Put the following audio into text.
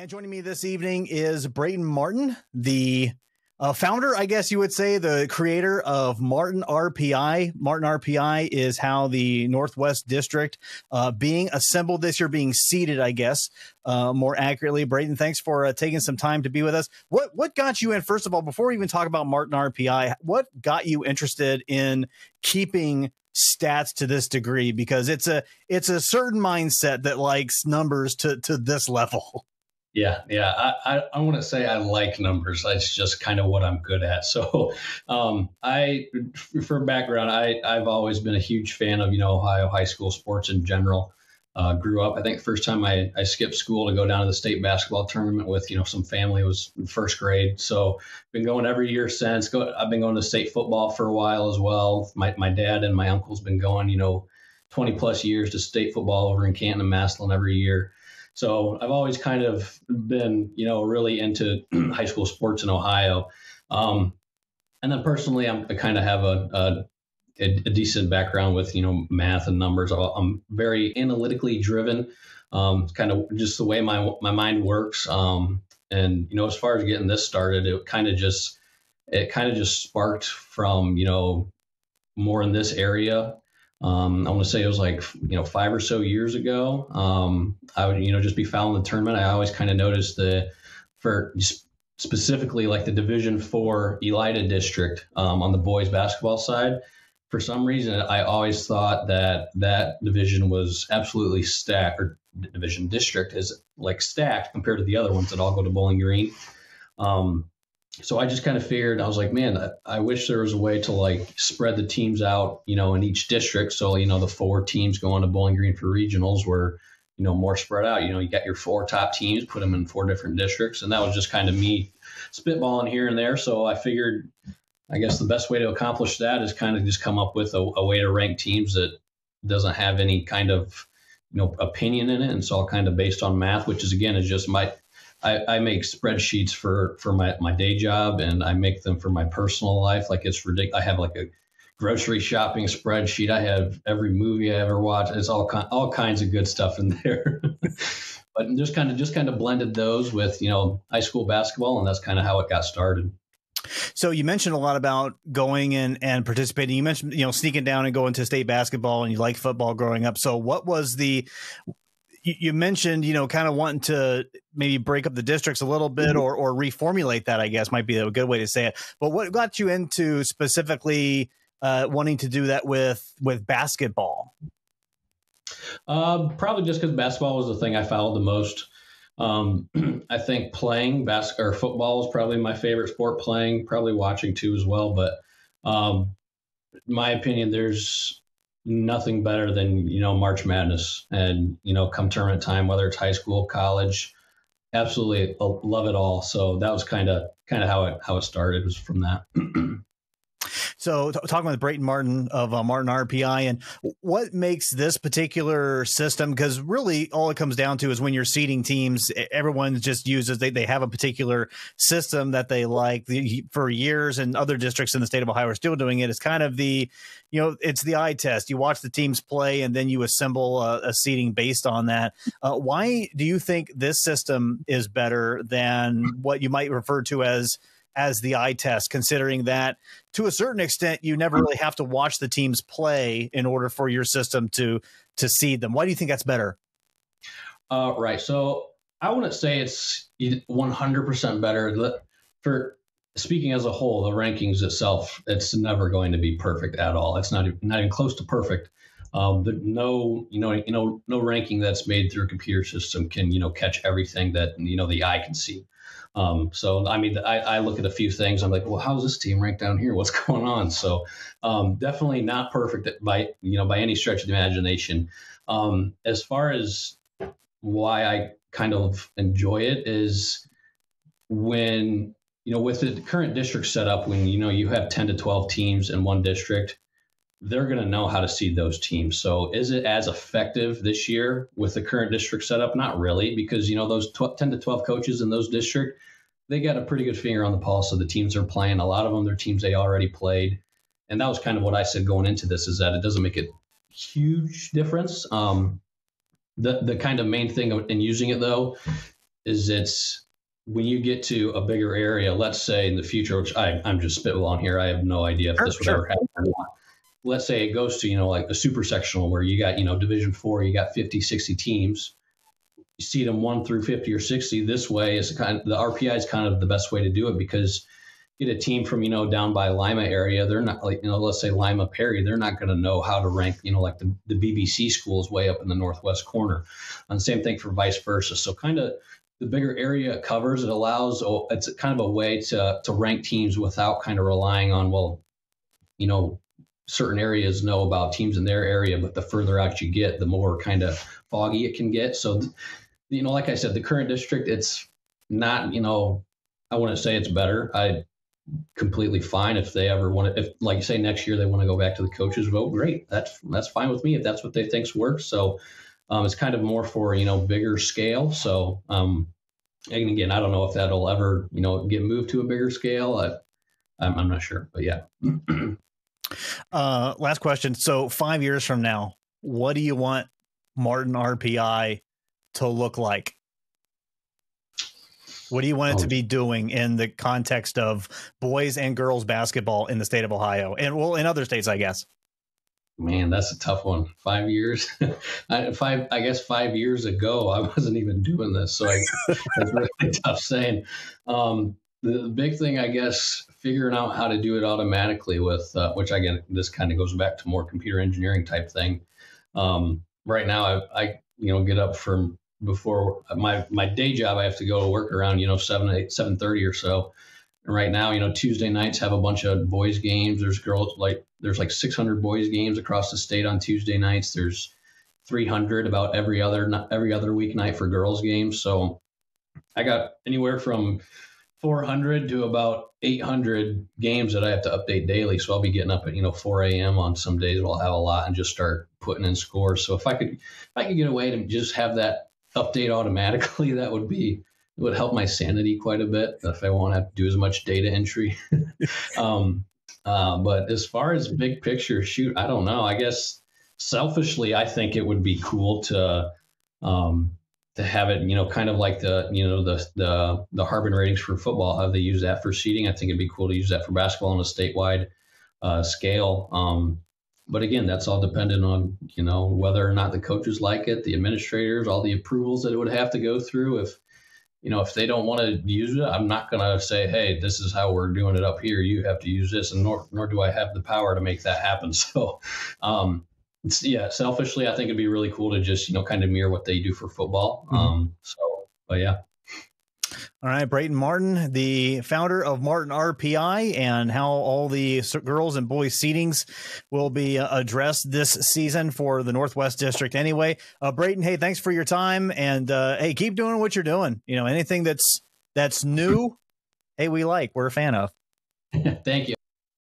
And joining me this evening is Brayton Martin, the uh, founder, I guess you would say, the creator of Martin RPI. Martin RPI is how the Northwest District uh, being assembled this year, being seated, I guess, uh, more accurately. Brayton, thanks for uh, taking some time to be with us. What what got you in? First of all, before we even talk about Martin RPI, what got you interested in keeping stats to this degree? Because it's a it's a certain mindset that likes numbers to to this level. Yeah, yeah. I, I, I want to say I like numbers. That's just kind of what I'm good at. So, um, I, for background, I, I've always been a huge fan of, you know, Ohio high school sports in general. Uh, grew up, I think first time I, I skipped school to go down to the state basketball tournament with, you know, some family was first grade. So been going every year since. Go, I've been going to state football for a while as well. My, my dad and my uncle's been going, you know, 20 plus years to state football over in Canton and Massillon every year. So I've always kind of been, you know, really into high school sports in Ohio. Um, and then personally, I'm, I kind of have a, a, a, decent background with, you know, math and numbers. I'm very analytically driven. Um, kind of just the way my my mind works. Um, and you know, as far as getting this started, it kind of just it kind of just sparked from you know more in this area um, I want to say it was like you know five or so years ago. Um, I would you know just be following the tournament. I always kind of noticed the for specifically like the Division Four Elida district um, on the boys basketball side. For some reason, I always thought that that division was absolutely stacked, or division district is like stacked compared to the other ones that all go to Bowling Green. Um, so I just kind of figured I was like, man, I, I, wish there was a way to like spread the teams out, you know, in each district. So you know, the four teams going to Bowling Green for regionals were, you know, more spread out. You know, you got your four top teams, put them in four different districts, and that was just kind of me spitballing here and there. So I figured, I guess the best way to accomplish that is kind of just come up with a, a way to rank teams that doesn't have any kind of you know opinion in it, and it's all kind of based on math, which is again is just my I, I make spreadsheets for for my, my day job and I make them for my personal life. Like it's ridiculous. I have like a grocery shopping spreadsheet. I have every movie I ever watched. It's all all kinds of good stuff in there. but just kind of just kind of blended those with you know high school basketball, and that's kind of how it got started. So you mentioned a lot about going and and participating. You mentioned you know sneaking down and going to state basketball, and you like football growing up. So what was the you mentioned, you know, kind of wanting to maybe break up the districts a little bit mm-hmm. or or reformulate that. I guess might be a good way to say it. But what got you into specifically uh, wanting to do that with with basketball? Uh, probably just because basketball was the thing I followed the most. Um, I think playing basketball or football is probably my favorite sport. Playing, probably watching too as well. But um, my opinion, there's nothing better than you know March Madness, and you know come tournament time, whether it's high school, college, absolutely love it all. So that was kind of kind of how it how it started was from that. So, t- talking with Brayton Martin of uh, Martin RPI, and what makes this particular system? Because really, all it comes down to is when you're seeding teams, everyone just uses they they have a particular system that they like the, for years, and other districts in the state of Ohio are still doing it. It's kind of the you know it's the eye test. You watch the teams play, and then you assemble a, a seating based on that. Uh, why do you think this system is better than what you might refer to as as the eye test, considering that to a certain extent you never really have to watch the teams play in order for your system to to seed them. Why do you think that's better? Uh, right. So I wouldn't say it's 100% better. For speaking as a whole, the rankings itself, it's never going to be perfect at all. It's not not even close to perfect. Um, but no, you know, you know, no ranking that's made through a computer system can you know catch everything that you know the eye can see. Um, so I mean, I, I, look at a few things. I'm like, well, how's this team ranked down here? What's going on? So um, definitely not perfect by you know by any stretch of the imagination. Um, as far as why I kind of enjoy it is when you know with the current district setup, when you know you have 10 to 12 teams in one district they're going to know how to seed those teams. So is it as effective this year with the current district setup? Not really, because you know those 12, 10 to 12 coaches in those district, they got a pretty good finger on the pulse of the teams they're playing. A lot of them, their teams they already played, and that was kind of what I said going into this is that it doesn't make a huge difference. Um, the the kind of main thing in using it though is it's when you get to a bigger area, let's say in the future, which I, I'm just spitballing here, I have no idea if sure, this would sure. ever happen or not. Let's say it goes to, you know, like the super sectional where you got, you know, division four, you got 50, 60 teams. You see them one through 50 or 60 this way is kind of the RPI is kind of the best way to do it because get a team from, you know, down by Lima area, they're not like, you know, let's say Lima Perry, they're not going to know how to rank, you know, like the, the BBC schools way up in the Northwest corner. And same thing for vice versa. So kind of the bigger area it covers, it allows oh, it's kind of a way to to rank teams without kind of relying on well, you know, certain areas know about teams in their area, but the further out you get, the more kind of foggy it can get. So, you know, like I said, the current district, it's not, you know, I wouldn't say it's better. I completely fine if they ever want to if like you say next year they want to go back to the coaches vote great that's that's fine with me if that's what they think's works so um, it's kind of more for you know bigger scale. So um, and again, I don't know if that'll ever you know get moved to a bigger scale. I, I'm, I'm not sure, but yeah. uh, last question. So five years from now, what do you want Martin RPI to look like? What do you want it to oh. be doing in the context of boys and girls basketball in the state of Ohio and well in other states, I guess? Man, that's a tough one. Five years, I, five. I guess five years ago, I wasn't even doing this, so I, it's really tough saying. Um, the, big thing, I guess, figuring out how to do it automatically with, uh, which again, this kind of goes back to more computer engineering type thing. Um, right now, I, I, you know, get up from before my my day job. I have to go to work around you know seven eight seven thirty or so And right now, you know, Tuesday nights have a bunch of boys games. There's girls like there's like 600 boys games across the state on Tuesday nights. There's 300 about every other every other weeknight for girls games. So I got anywhere from 400 to about 800 games that I have to update daily. So I'll be getting up at you know 4 a.m. on some days. I'll have a lot and just start putting in scores. So if I could if I could get away to just have that update automatically, that would be it would help my sanity quite a bit if I won't have to do as much data entry. um, uh, but as far as big picture, shoot, I don't know. I guess selfishly, I think it would be cool to um, to have it, you know, kind of like the you know the the the Harbin ratings for football. How they use that for seeding. I think it'd be cool to use that for basketball on a statewide uh, scale. Um, but again, that's all dependent on you know whether or not the coaches like it, the administrators, all the approvals that it would have to go through. If you know, if they don't want to use it, I'm not going to say, hey, this is how we're doing it up here. You have to use this, and nor nor do I have the power to make that happen. So, um, yeah, selfishly, I think it'd be really cool to just you know kind of mirror what they do for football. Mm-hmm. Um, so, but yeah. All right, Brayton Martin, the founder of Martin RPI, and how all the girls and boys seedings will be uh, addressed this season for the Northwest District. Anyway, uh, Brayton, hey, thanks for your time, and uh, hey, keep doing what you're doing. You know, anything that's that's new, hey, we like, we're a fan of. Thank you.